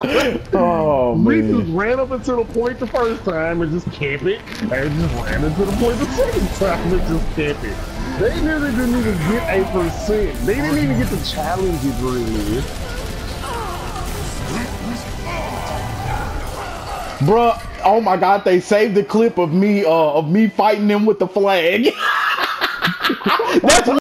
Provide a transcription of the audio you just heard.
Oh We just ran up into the point the first time and just kept it, and just ran into the point the second time and just kept it. They knew they didn't even get a percent. They didn't even get the challenges really. Bruh, oh my god, they saved the clip of me uh of me fighting them with the flag. That's